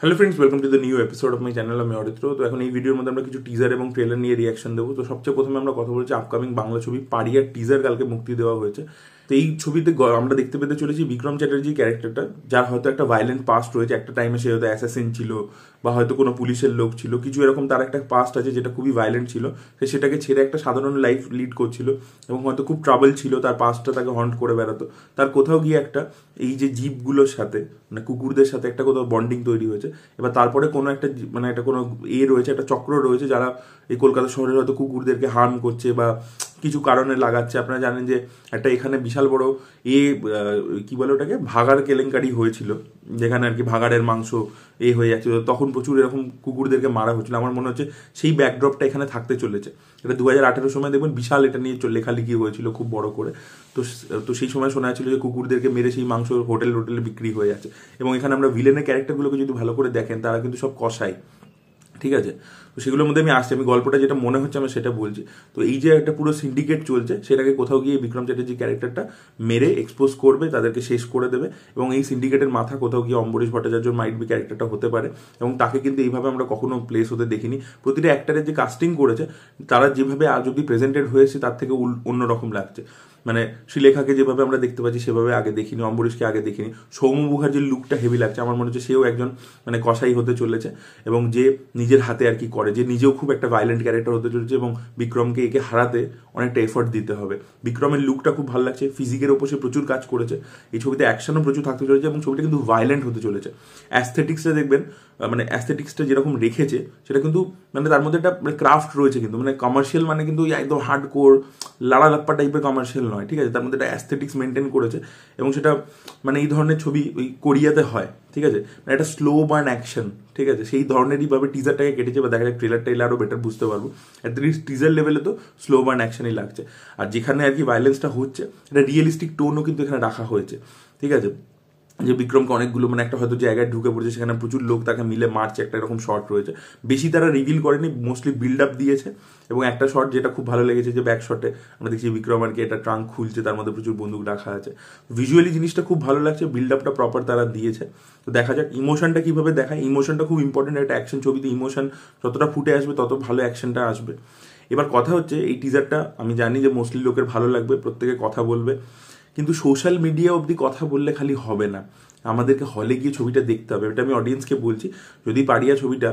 Hello friends welcome to the new episode of my channel আমি অরিত্র তো এখন এই ভিডিওর মধ্যে আমরা কিছু টিজার এবং ট্রেলার নিয়ে রিয়াকশন দেবো। তো সবচেয়ে প্রথমে আমরা কথা বলছি আপকামিং বাংলা ছবি পাড়িয়ার টিজার কালকে মুক্তি দেওয়া হয়েছে। তো এই ছবিতে আমরা দেখতে পেতে চলেছি বিক্রম চ্যাটার্জি ক্যারেক্টারটা, যার হয়তো একটা ভায়োলেন্ট পাস্ট রয়েছে। একটা টাইমে সে হয়তো অ্যাসাসিন ছিল বা হয়তো কোনো পুলিশের লোক ছিল। কিছু এরকম তার একটা পাস্ট আছে যেটা খুবই ভায়োলেন্ট ছিল। সে সেটাকে ছেড়ে একটা সাধারণ লাইফ লিড করছিল এবং হয়তো খুব ট্রাবল ছিল তার পাস্টটা তাকে হন্ট করে বেড়াতো। তার কোথাও গিয়ে একটা এই যে জীবগুলোর সাথে মানে কুকুরদের সাথে একটা কোথাও বন্ডিং তৈরি হয়েছে। এবার তারপরে কোনো একটা মানে একটা কোনো এ রয়েছে, একটা চক্র রয়েছে যারা এই কলকাতা শহরের হয়তো কুকুরদেরকে হার্ম করছে বা কিছু কারণে লাগাচ্ছে। আপনারা জানেন যে একটা এখানে বিশাল বড় এ কি বলে ওটাকে? ভাগাড় কেলেঙ্কারি হয়েছিল, যেখানে আর কি ভাগাড়ের মাংস এ হয়ে যাচ্ছিল। তখন প্রচুর এরকম কুকুরদেরকে মারা হচ্ছিল। আমার মনে হচ্ছে সেই ব্যাকড্রপটা এখানে থাকতে চলেছে। এটা দু হাজার আঠেরো সময় দেখবেন বিশাল এটা নিয়ে লেখালেখি হয়েছিল খুব বড় করে। তো তো সেই সময় শোনা যাচ্ছিল যে কুকুরদেরকে মেরে সেই মাংস হোটেল হোটেলে বিক্রি হয়ে যাচ্ছে। এবং এখানে আমরা ভিলেনের ক্যারেক্টারগুলোকে যদি ভালো করে দেখেন, তারা কিন্তু সব কষাই ঠিক আছে? তো সেগুলোর মধ্যে আমি আসছি। আমি গল্পটা যেটা মনে হচ্ছে আমি সেটা বলছি। তো এই যে একটা পুরো সিন্ডিকেট চলছে, সেটাকে কোথাও গিয়ে বিক্রম চ্যাটার্জি ক্যারেক্টারটা মেরে এক্সপোজ করবে, তাদেরকে শেষ করে দেবে এবং এই সিন্ডিকেটের মাথা কোথাও গিয়ে অম্বরীশ ভট্টাচার্য মাইট বি ক্যারেক্টারটা হতে পারে এবং তাকে কিন্তু এইভাবে আমরা কখনো প্লেস হতে দেখিনি। প্রতিটা অ্যাক্টারের যে কাস্টিং করেছে, তারা যেভাবে আজ অব্দি প্রেজেন্টেড হয়েছে, তার থেকে অন্যরকম লাগছে। মানে শ্রীলেখাকে যেভাবে আমরা দেখতে পাচ্ছি, সেভাবে আগে দেখিনি, অম্বরীশকে আগে দেখিনি। সৌম্য মুখার্জির লুকটা হেভি লাগছে। আমার মনে হচ্ছে সেও একজন মানে কসাই হতে চলেছে এবং যে নিজের হাতে আর কি করে, যে নিজেও খুব একটা ভায়োলেন্ট ক্যারেক্টার হতে চলেছে এবং বিক্রমকে একে হারাতে অনেকটা এফোর্ট দিতে হবে। বিক্রমের লুকটা খুব ভালো লাগছে। ফিজিকের ওপর সে প্রচুর কাজ করেছে। এই ছবিতে অ্যাকশনও প্রচুর থাকতে চলেছে এবং ছবিটা কিন্তু ভায়োলেন্ট হতে চলেছে। অ্যাস্থেটিক্সটা দেখবেন মানে অ্যাস্থেটিক্সটা যেরকম রেখেছে, সেটা কিন্তু মানে তার মধ্যে একটা মানে ক্রাফট রয়েছে কিন্তু। মানে কমার্শিয়াল মানে কিন্তু একদম হার্ড কোর লাড়া লাপ্পা টাইপের কমার্শিয়াল নয়, ঠিক আছে? তার মধ্যে একটা অ্যাস্থেটিক্স মেনটেন করেছে এবং সেটা মানে এই ধরনের ছবি ওই কোরিয়াতে হয়, ঠিক আছে? মানে একটা স্লো বার্ন অ্যাকশন ঠিক আছে? সেই ধরনেরই ভাবে টিজারটাকে কেটেছে বা দেখা যায় ট্রেলারটা এলে আরও বেটার বুঝতে পারব। অ্যাটলিস্ট টিজার লেভেলে তো স্লো বার্ন অ্যাকশনই লাগছে। আর যেখানে আর কি ভায়োলেন্সটা হচ্ছে এটা রিয়েলিস্টিক টোনও কিন্তু এখানে রাখা হয়েছে, ঠিক আছে? যে বিক্রমকে অনেকগুলো মানে একটা হয়তো জায়গায় ঢুকে পড়েছে, সেখানে প্রচুর লোক তাকে মিলে মারছে, একটা এরকম শর্ট রয়েছে। বেশি তারা রিভিল করেনি মোস্টলি বিল্ড আপ দিয়েছে। এবং একটা শর্ট যেটা খুব ভালো লেগেছে যে ব্যাক শটে আমরা দেখছি বিক্রম আর কি এটা ট্রাঙ্ক খুলছে, তার মধ্যে প্রচুর বন্দুক রাখা আছে। ভিজুয়ালি জিনিসটা খুব ভালো লাগছে বিল্ড আপটা প্রপার তারা দিয়েছে। তো দেখা যাক ইমোশনটা কীভাবে দেখায়। ইমোশনটা খুব ইম্পর্টেন্ট একটা অ্যাকশন ছবিতে ইমোশন যতটা ফুটে আসবে, তত ভালো অ্যাকশনটা আসবে। এবার কথা হচ্ছে, এই টিজারটা আমি জানি যে মোস্টলি লোকের ভালো লাগবে, প্রত্যেকে কথা বলবে। কিন্তু সোশ্যাল মিডিয়া অবধি কথা বললে খালি হবে না। আমাদেরকে হলে গিয়ে ছবিটা দেখতে হবে। এটা আমি অডিয়েন্সকে বলছি, যদি পারিয়া ছবিটা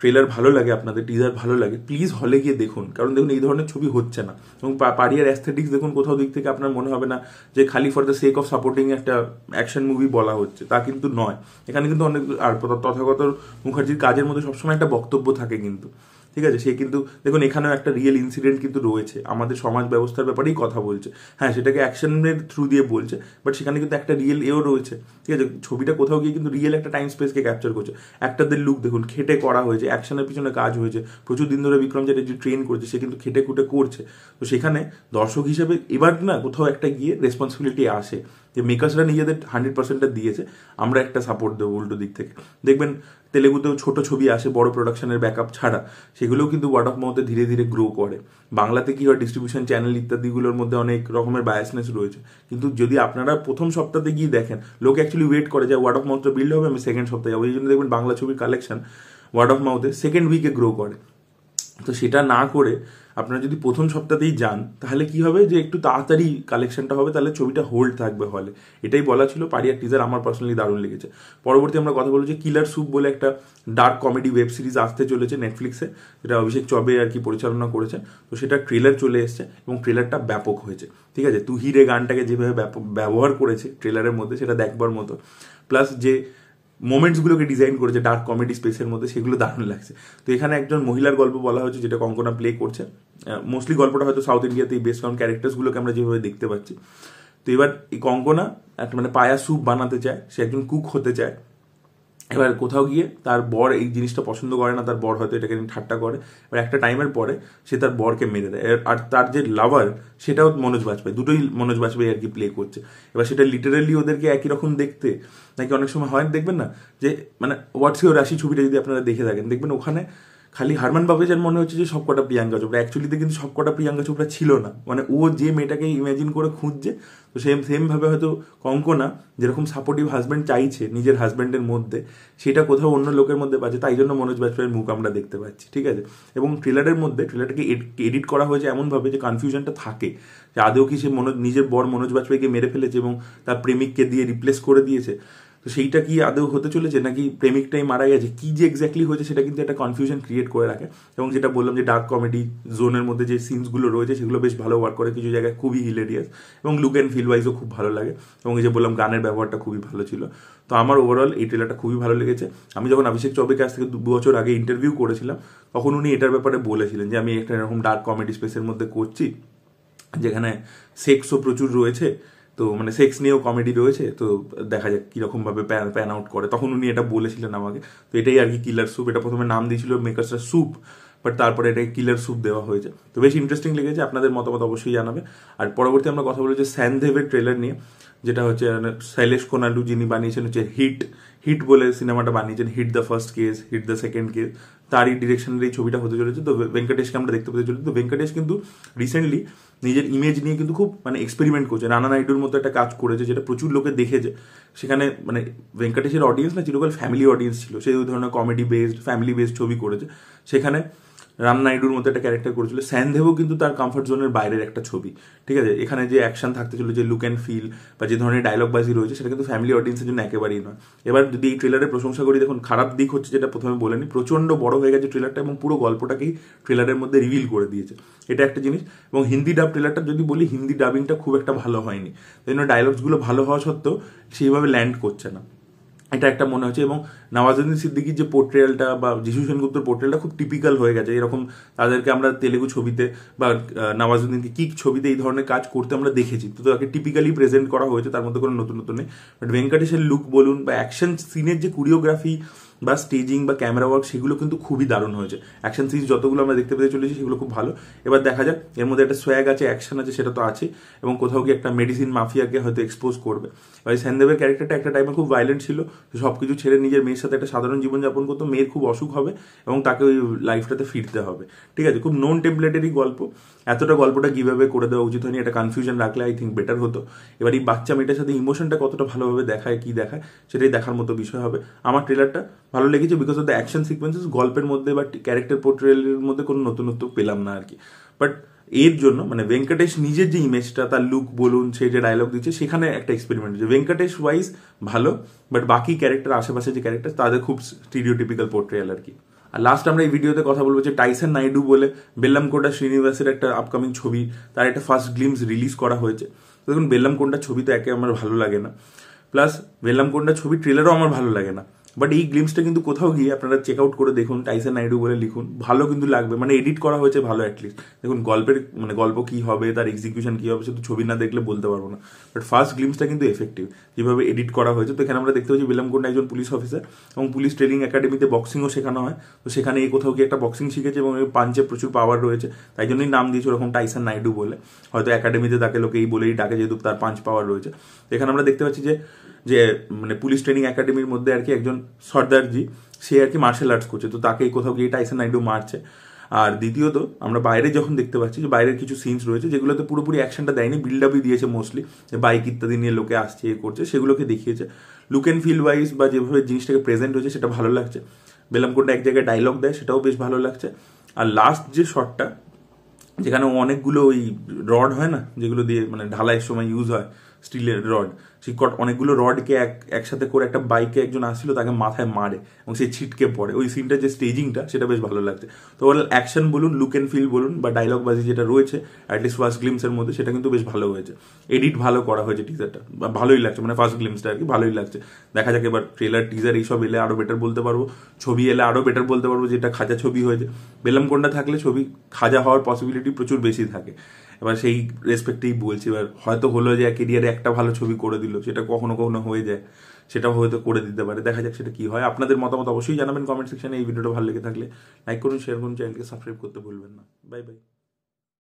ট্রেলার ভালো লাগে, আপনাদের টিজার ভালো লাগে প্লিজ হলে গিয়ে দেখুন। কারণ দেখুন, এই ধরনের ছবি হচ্ছে না। এবং পারিয়ার অ্যাস্থেটিক্স দেখুন, কোথাও দিক থেকে আপনার মনে হবে না যে খালি for the sake of supporting একটা অ্যাকশন মুভি বলা হচ্ছে। তা কিন্তু নয়। এখানে কিন্তু অনেক আর তথাগত মুখার্জির কাজের মধ্যে সবসময় একটা বক্তব্য থাকে কিন্তু। ঠিক আছে? সে কিন্তু, দেখুন, এখানেও একটা রিয়েল ইনসিডেন্ট কিন্তু রয়েছে। আমাদের সমাজ ব্যবস্থার ব্যাপারেই কথা বলছে। হ্যাঁ সেটাকে অ্যাকশনের থ্রু দিয়ে বলছে বাট সেখানে কিন্তু একটা রিয়েল এও রয়েছে। ঠিক আছে? ছবিটা কোথাও গিয়ে কিন্তু রিয়েল একটা টাইম স্পেসকে ক্যাপচার করছে। একটাদের লুক দেখুন, খেটে করা হয়েছে অ্যাকশনের পিছনে কাজ হয়েছে। প্রচুর দিন ধরে বিক্রম যেটা চ্যাটার্জি ট্রেন করছে, সে কিন্তু খেটে খুটে করছে। তো সেখানে দর্শক হিসেবে এবার না কোথাও একটা গিয়ে রেসপন্সিবিলিটি আসে। যে মেকার্সরা নিজেদের হান্ড্রেড পার্সেন্টটা দিয়েছে, আমরা একটা সাপোর্ট দেবো উল্টো দিক থেকে। দেখবেন, তেলেগুতেও ছোট ছবি আসে, বড় প্রোডাকশনের ব্যাকআপ ছাড়া। সেগুলোও কিন্তু ওয়ার্ড অফ মাউথে ধীরে ধীরে গ্রো করে। বাংলাতে কি হয় ডিস্ট্রিবিউশন চ্যানেল ইত্যাদিগুলোর মধ্যে অনেক রকমের বায়াসনেস রয়েছে। কিন্তু যদি আপনারা প্রথম সপ্তাহে গিয়ে দেখেন, লোক অ্যাকচুয়ালি ওয়েট করে যে ওয়ার্ড অফ মাউথটা বিল্ড হবে, আমি সেকেন্ড সপ্তাহে যাব। এই জন্য দেখবেন বাংলা ছবির কালেকশন ওয়ার্ড অফ মাউথে সেকেন্ড উইকে গ্রো করে। তো সেটা না করে আপনারা যদি প্রথম সপ্তাহতেই যান, তাহলে কি হবে যে একটু তাড়াতাড়ি কালেকশনটা হবে, তাহলে ছবিটা হোল্ড থাকবে হলে এটাই বলা ছিল পারিয়ার টিজার আমার পার্সোনালি দারুণ লেগেছে। পরবর্তী আমরা কথা বলব যে কিলার স্যুপ বলে একটা ডার্ক কমেডি ওয়েব সিরিজ আসতে চলেছে নেটফ্লিক্সে যেটা অভিষেক চবে আর কি পরিচালনা করেছে তো সেটা ট্রেলার চলে এসছে এবং ট্রেলারটা ব্যাপক হয়েছে। ঠিক আছে? তু হিরে গানটাকে যেভাবে ব্যবহার করেছে ট্রেলারের মধ্যে, সেটা দেখবার মতো। প্লাস যে মোমেন্টসগুলোকে ডিজাইন করেছে ডার্ক কমেডি স্পেসের মধ্যে, সেগুলো দারুণ লাগছে। তো এখানে একজন মহিলার গল্প বলা হয়েছে, যেটা কঙ্কনা প্লে করছে। মোস্টলি গল্পটা হয়তো সাউথ ইন্ডিয়াতে এই বেস্ট কারণ ক্যারেক্টার্সগুলোকে আমরা যেভাবে দেখতে পাচ্ছি। তো এবার এই কঙ্কনা একটা মানে পায়া স্যুপ বানাতে চায়, সে একজন কুক হতে চায়। এবার কোথাও গিয়ে তার বর এই জিনিসটা পছন্দ করে না, তার বর হয়তো এটাকে নিয়ে ঠাট্টা করে। এবার একটা টাইমের পরে সে তার বরকে মেরে দেয়। আর তার যে লাভার সেটাও মনোজ বাজপেয়ী, দুটোই মনোজ বাজপেয়ী আর কি প্লে করছে। এবার সেটা লিটারেলি ওদেরকে একই রকম দেখতে, নাকি অনেক সময় হয়, দেখবেন না? যে মানে হোয়াটস ইউর রাশি ছবিটা যদি আপনারা দেখে থাকেন, দেখবেন ওখানে খালি হারমান বাবেজার মনে হচ্ছে যে সবকটা প্রিয়াঙ্কা চোপড়া। অ্যাকচুয়ালিতে কিন্তু সবকটা প্রিয়াঙ্কা চোপড়া ছিল না। মানে ও যে মেয়েটাকে ইমাজিন করে খুঁজছে, তো সেম সেমভাবে হয়তো কঙ্কনা, যেরকম সাপোর্টিভ হাজব্যান্ড চাইছে নিজের হাজব্যান্ডের মধ্যে, সেটা কোথাও অন্য লোকের মধ্যে পাচ্ছে। তাই জন্য মনোজ বাজপেয়ীর মুখ আমরা দেখতে পাচ্ছি, ঠিক আছে? এবং ট্রেলারের মধ্যে ট্রেলারটাকে এডিট করা হয়েছে এমনভাবে যে কনফিউশনটা থাকে। যে আদৌ কি সে মনোজ, নিজের বর মনোজ বাজপেয়ীকে মেরে ফেলেছে এবং তার প্রেমিককে দিয়ে রিপ্লেস করে দিয়েছে। তো সেইটা কি আদৌ হতে চলেছে? নাকি প্রেমিকটাই মারা গেছে? কি যে এক্স্যাক্টলি হয়েছে সেটা কিন্তু একটা কনফিউশন ক্রিয়েট করে রাখে। এবং যেটা বললাম যে ডার্ক কমেডি জোনের মধ্যে যে সিনসগুলো রয়েছে, সেগুলো বেশ ভালো ওয়ার্ক করে কিছু জায়গায়, খুবই হিলেরিয়াস এবং লুক অ্যান্ড ফিল ওয়াইজও খুব ভালো লাগে। এবং এই যে বললাম, গানের ব্যবহারটা খুবই ভালো ছিল। তো আমার ওভারঅল এই ট্রেলারটা খুবই ভালো লেগেছে। আমি যখন অভিষেক চৌবের কাছ থেকে দু বছর আগে ইন্টারভিউ করেছিলাম, তখন উনি এটার ব্যাপারে বলেছিলেন যে, আমি একটা এরকম ডার্ক কমেডি স্পেসের মধ্যে করছি, যেখানে সেক্সও প্রচুর রয়েছে তো মানে সেক্স নিয়েও কমেডি রয়েছে, তো দেখা যাক কীরকম ভাবে প্যান আউট করে। তখন উনি এটা বলেছিলেন আমাকে। তো এটাই আর কি কিলার স্যুপ এটা প্রথমে নাম দিয়েছিল মেকার্সটা স্যুপ বাট তারপরে এটাকে কিলার স্যুপ দেওয়া হয়েছে। তো বেশ ইন্টারেস্টিং লেগেছে, আপনাদের মতামত অবশ্যই জানাবে। আর পরবর্তী আমরা কথা বলেছি স্যানদেভের ট্রেলার নিয়ে, যেটা হচ্ছে শৈলেশ কোনালু যিনি বানিয়েছেন হচ্ছে হিট হিট বলে সিনেমাটা বানিয়েছেন hit the first case hit the second case তারই ডিরেকশনের এই ছবিটা হতে চলেছে। তো ভেঙ্কটেশকে আমরা দেখতে পেতে চলেছি। তো ভেঙ্কটেশ কিন্তু রিসেন্টলি নিজের ইমেজ নিয়ে কিন্তু খুব মানে এক্সপেরিমেন্ট করছে। রানা নাইডুর মতো একটা কাজ করেছে যেটা প্রচুর লোকে দেখেছে। সেখানে মানে ভেঙ্কটেশের অডিয়েন্স না চিরকাল ফ্যামিলি অডিয়েন্স ছিল। সেই ধরনের কমেডি বেসড ফ্যামিলি বেসড ছবি করেছে। সেখানে রাম নাইডুর মতো একটা ক্যারেক্টার করেছিল। স্যানদেবও কিন্তু তার কমফর্ট জোনের বাইরের একটা ছবি, ঠিক আছে? এখানে যে অ্যাকশন থাকতে ছিল, যে লুক অ্যান্ড ফিল বা যে ধরনের ডায়লগ বাজি রয়েছে, সেটা কিন্তু ফ্যামিলি অডিয়েন্সের জন্য একেবারেই নয়। এবার যদি এই ট্রেলারের প্রশংসা করি, দেখুন, খারাপ দিক হচ্ছে যেটা প্রথমে বলেনি প্রচণ্ড বড় হয়ে গেছে ট্রেলারটা এবং পুরো গল্পটাকেই ট্রেলারের মধ্যে রিভিল করে দিয়েছে। এটা একটা জিনিস। এবং হিন্দি ডাব ট্রেলারটা যদি বলি, হিন্দি ডাবিংটা খুব একটা ভালো হয়নি। তাই জন্য ডায়লগসগুলো ভালো হওয়া সত্ত্বেও সেইভাবে ল্যান্ড করছে না। এটা একটা মনে হচ্ছে এবং নওয়াজুদ্দিন সিদ্দিকির যে পোর্ট্রেলটা বা যিশু সেনগুপ্তর পোর্ট্রেলটা খুব টিপিক্যাল হয়ে গেছে। এরকম তাদেরকে আমরা তেলেগু ছবিতে বা নওয়াজুদ্দিনকে কিক ছবিতে এই ধরনের কাজ করতে আমরা দেখেছি। তো তাকে টিপিক্যালি প্রেজেন্ট করা হয়েছে, তার মধ্যে কোনো নতুন নতুন নেই। বাট ভেঙ্কটেশের লুক বলুন বা অ্যাকশন সিনের যে কোরিওগ্রাফি বা স্টেজিং বা ক্যামেরা ওয়ার্ক সেগুলো কিন্তু খুবই দারুণ হয়েছে। অ্যাকশন সিরিজ যতগুলো আমরা দেখতে পেতে চলেছি সেগুলো খুব ভালো। এবার দেখা যাক, এর মধ্যে একটা সোয়াগ আছে অ্যাকশন আছে, সেটা তো আছে এবং কোথাও কি একটা মেডিসিন মাফিয়াকে হয়তো এক্সপোজ করবে। এবার স্যানদেবের ক্যারেক্টারটা একটা টাইমে খুব ভাইলেন্ট ছিল। সব কিছু ছেড়ে নিজের মেয়ের সাথে একটা সাধারণ জীবনযাপন করতো। মেয়ের খুব অসুখ হবে এবং তাকে ওই লাইফটাতে ফিরতে হবে। ঠিক আছে, খুব নন টেমপ্লেটেরই গল্প। এতটা গল্পটা কীভাবে করে দেওয়া উচিত হয়নি। একটা কনফিউশন রাখলে আই থিঙ্ক বেটার হতো। এবার এই বাচ্চা মেয়েটার সাথে ইমোশনটা কতটা ভালোভাবে দেখায়, কি দেখায়, সেটাই দেখার মতো বিষয় হবে। আমার ট্রেলারটা ভালো লেগেছে because of the action sequences গল্পের মধ্যে বা ক্যারেক্টার পোর্ট্রেলের মধ্যে কোনো নতুনত্ব পেলাম না আর কি। বাট এর জন্য মানে ভেঙ্কটেশ নিজের যে ইমেজটা তার লুক বলুন, সে যে ডায়লগ দিচ্ছে, সেখানে একটা এক্সপেরিমেন্ট হচ্ছে ভেঙ্কটেশ ওয়াইজ ভালো বাট বাকি ক্যারেক্টার আশেপাশে যে ক্যারেক্টার তাদের খুব স্টিরিওটিপিক্যাল পোর্ট্রেয়াল আর কি। আর লাস্ট আমরা এই ভিডিওতে কথা বলব যে টাইসন নাইডু বলে বেল্লামকোন্ডা শ্রীনিবাসের একটা আপকামিং ছবি, তার একটা ফার্স্ট গ্লিমস রিলিজ করা হয়েছে। দেখুন বেল্লামকোন্ডা ছবি তো একে আমার ভালো লাগে না। প্লাস বেল্লামকোন্ডা ছবি ট্রেলারও আমার ভালো লাগে না। বাট এই গ্লিমসটা কিন্তু কোথাও গিয়ে আপনারা চেক আউট করে দেখুন টাইসন নাইডু বলে লিখুন, ভালো কিন্তু লাগবে। মানে এডিট করা হয়েছে ভালো অ্যাটলিস্ট দেখুন, গল্পের মানে গল্প কি হবে, তার এক্সিকিউশন কি হবে, শুধু ছবি না দেখলে বলতে পারব না। বাট ফার্স্ট গ্লিমসটা কিন্তু এফেক্টিভ যেভাবে এডিট করা হয়েছে, তো এখানে আমরা দেখতে পাচ্ছি বেলামকুন্ড একজন পুলিশ অফিসার এবং পুলিশ ট্রেনিং একাডেমিতে বক্সিংও শেখানো হয়। তো সেখানে এই কোথাও গিয়ে একটা বক্সিং শিখেছে এবং পাঞ্চে প্রচুর পাওয়ার রয়েছে। তাই জন্যই নাম দিয়েছে ওরকম টাইসন নাইডু বলে। হয়তো একাডেমিতে তাকে লোকে এই বলেই ডাকে যেহেতু তার পাঞ্চ পাওয়ার রয়েছে। এখানে আমরা দেখতে পাচ্ছি যে যে মানে পুলিশ ট্রেনিং একাডেমির মধ্যে আর কি একজন সর্দারজি, সে আর কি মার্শাল আর্টস করছে। তো তাকে কোথাও গিয়ে টাইসন নাইডু মারছে। আর দ্বিতীয়ত, আমরা বাইরে যখন দেখতে পাচ্ছি যে বাইরের কিছু সিনস রয়েছে, যেগুলোতে পুরোপুরি অ্যাকশনটা দেয়নি বিল্ড আপই দিয়েছে মোস্টলি যে বাইক ইত্যাদি নিয়ে লোকে আসছে, এ করছে, সেগুলোকে দেখিয়েছে। লুক অ্যান্ড ফিল ওয়াইজ বা যেভাবে জিনিসটাকে প্রেজেন্ট হয়েছে, সেটা ভালো লাগছে। বেলামকোটটা এক জায়গায় ডায়লগ দেয়, সেটাও বেশ ভালো লাগছে। আর লাস্ট যে শটটা যেখানে অনেকগুলো ওই রড হয় না, যেগুলো দিয়ে মানে ঢালাইয়ের সময় ইউজ হয় স্টিলের রড সেই অনেকগুলো রডকে এক, একসাথে করে একটা বাইকে একজন আসছিল, তাকে মাথায় মারে এবং সে ছিটকে পড়ে। ওই সিনটা যে স্টেজিংটা সেটা বেশ ভালো লাগছে। তো ওর অ্যাকশন বলুন লুক অ্যান্ড ফিল বলুন, বা ডায়লগ বাজি যেটা রয়েছে অ্যাটলিস্ট ফার্স্ট গ্লিমসের মধ্যে, সেটা কিন্তু বেশ ভালো হয়েছে। এডিট ভালো করা হয়েছে টিজারটা বা ভালোই লাগছে মানে ফার্স্ট গ্লিমসটা আর কি, ভালোই লাগছে। দেখা যাক এবার ট্রেলার টিজার এইসব এলে আরও বেটার বলতে পারব। ছবি এলে আরও বেটার বলতে পারব, যেটা খাজা ছবি হয়েছে। বেলামকোন্ডা থাকলে ছবি খাজা হওয়ার পসিবিলিটি প্রচুর বেশি থাকে। এবার সেই রেসপেক্টেই বলছি। এবার হয়তো হলো যে কেরিয়ারে একটা ভালো ছবি করে দিল, সেটা কখনো কখনো হয়ে যায়। সেটাও হয়তো করে দিতে পারে। দেখা যাক সেটা কি হয়। আপনাদের মতামত অবশ্যই জানাবেন কমেন্ট সেকশনে। এই ভিডিওটা ভালো লেগে থাকলে লাইক করুন শেয়ার করুন চ্যানেলকে সাবস্ক্রাইব করতে ভুলবেন না। Bye bye